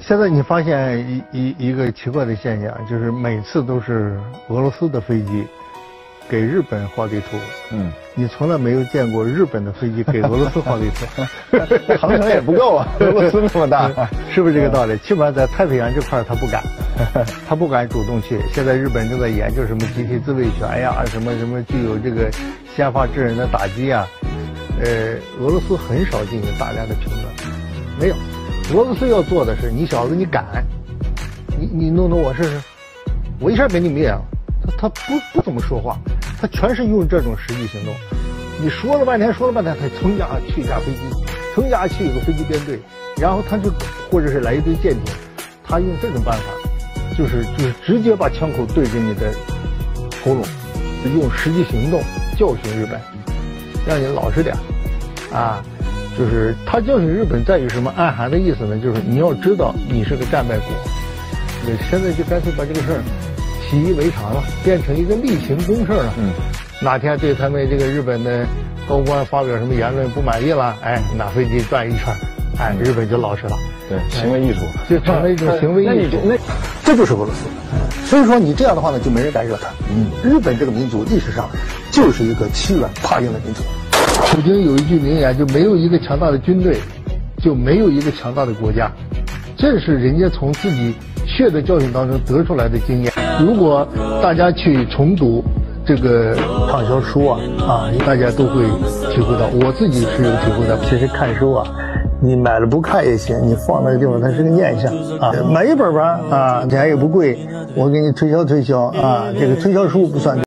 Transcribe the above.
现在你发现一一一个奇怪的现象，就是每次都是俄罗斯的飞机给日本画地图，嗯，你从来没有见过日本的飞机给俄罗斯画地图，航程也不够啊，俄罗斯那么大，是不是这个道理？起码在太平洋这块他不敢，他不敢主动去。现在日本正在研究什么集体自卫权呀，什么什么具有这个先发制人的打击啊，呃，俄罗斯很少进行大量的评论，没有。俄罗斯要做的是，你小子你敢，你你弄弄我试试，我一下给你灭了。他他不不怎么说话，他全是用这种实际行动。你说了半天说了半天，他成家去一架飞机，成家去一个飞机编队，然后他就或者是来一堆舰艇，他用这种办法，就是就是直接把枪口对着你的喉咙，用实际行动教训日本，让你老实点啊。就是他教训日本在于什么暗含的意思呢？就是你要知道你是个战败国，那现在就干脆把这个事儿习以为常了，变成一个例行公事了。嗯，哪天对他们这个日本的高官发表什么言论不满意了，哎，拿飞机转一圈，哎，日本就老实了。对，行为艺术就成了一种行为艺术。那这就是俄罗斯。所以说你这样的话呢，就没人敢惹他。嗯，日本这个民族历史上就是一个欺软怕硬的民族。普京有一句名言，就没有一个强大的军队，就没有一个强大的国家。这是人家从自己血的教训当中得出来的经验。如果大家去重读这个畅销书啊，啊，大家都会体会到。我自己是有体会的。其实看书啊，你买了不看也行，你放那个地方，它是个念想啊。买一本吧，啊，钱也不贵，我给你推销推销啊。这个推销书不算。